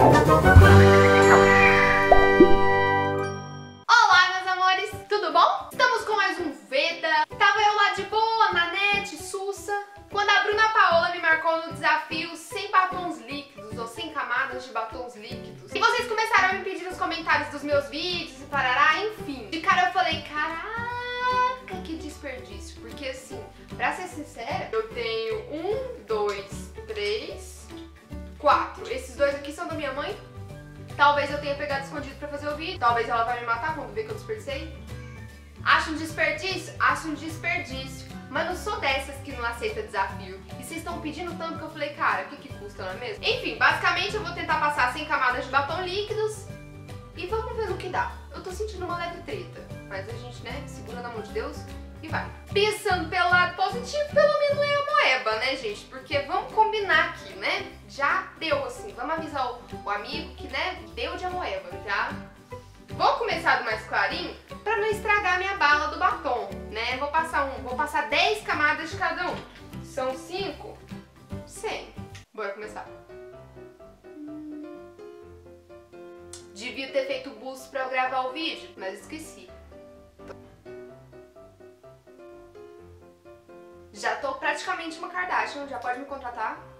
Olá, meus amores, tudo bom? Estamos com mais um Veda. Tava eu lá de boa, na net, sussa, quando a Bruna Paola me marcou no desafio sem batons líquidos ou sem camadas de batons líquidos. E vocês começaram a me pedir nos comentários dos meus vídeos e parará, enfim. De cara eu falei, caraca, que desperdício, porque assim, pra ser sincera, Talvez eu tenha pegado escondido pra fazer o vídeo. Talvez ela vai me matar quando ver que eu desperdicei. Acho um desperdício? Acho um desperdício. Mas não sou dessas que não aceita desafio. E vocês estão pedindo tanto que eu falei, cara, o que que custa, não é mesmo? Enfim, basicamente eu vou tentar passar sem camadas de batom líquidos. E vamos ver no que dá. Eu tô sentindo uma leve treta. Mas a gente, né, segura na mão de Deus e vai. Pensando pelo lado positivo, pelo menos é a moeba, né, gente? Porque vamos combinar aqui, né? Já deu, assim, vamos avisar o, o amigo que, né, deu de amoeba, já. Vou começar do mais clarinho pra não estragar a minha bala do batom, né? Vou passar um, vou passar 10 camadas de cada um. São 5, 100. Bora começar. Devia ter feito o busto pra gravar o vídeo, mas esqueci. Já tô praticamente uma Kardashian, já pode me contratar?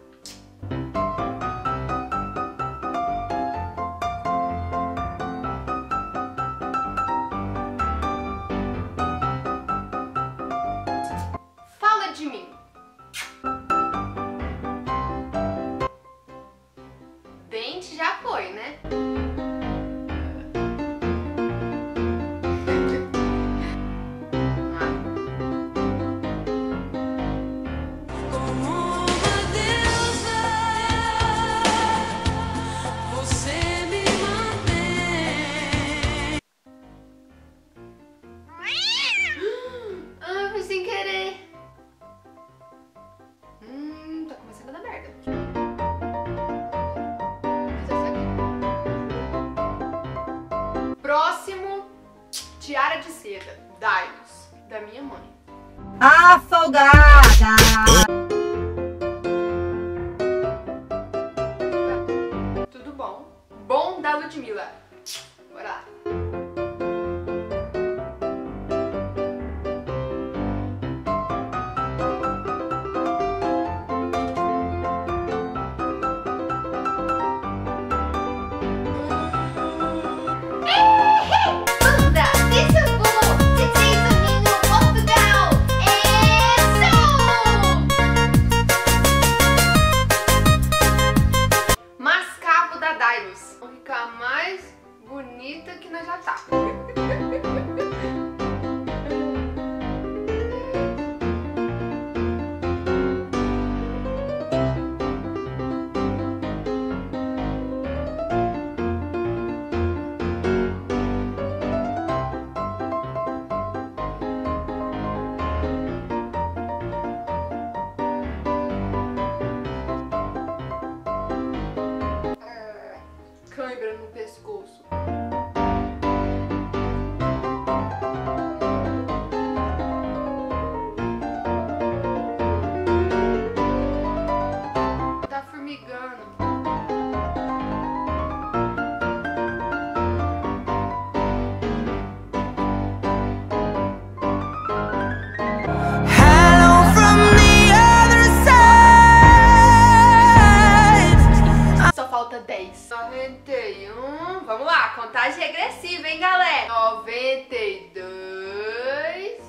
91. Vamos lá, contagem regressiva, hein, galera? 92.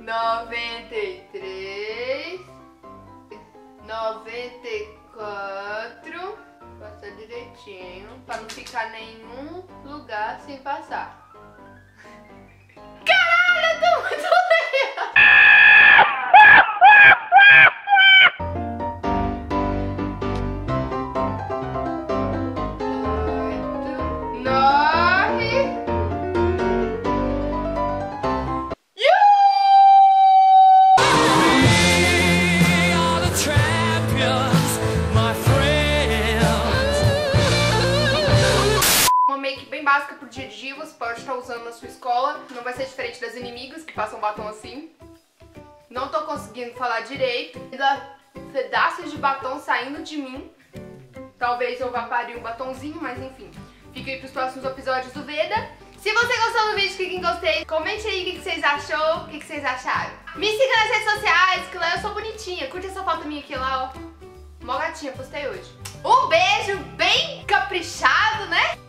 93. 94. Passar direitinho, pra não ficar nenhum lugar sem passar. Você pode estar usando na sua escola. Não vai ser diferente das inimigas que passam batom assim. Não tô conseguindo falar direito. Ainda pedaços de batom saindo de mim. Talvez eu vá parir um batonzinho, mas enfim. Fica aí pros próximos episódios do Veda. Se você gostou do vídeo, clique em gostei. Comente aí o que, que vocês achou, o que, que vocês acharam. Me siga nas redes sociais, que lá eu sou bonitinha. Curte essa foto minha aqui lá, ó. Mó gatinha, postei hoje. Um beijo bem caprichado, né?